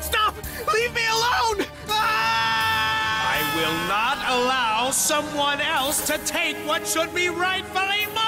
Stop! Leave me alone! Ah! I will not allow someone else to take what should be rightfully mine!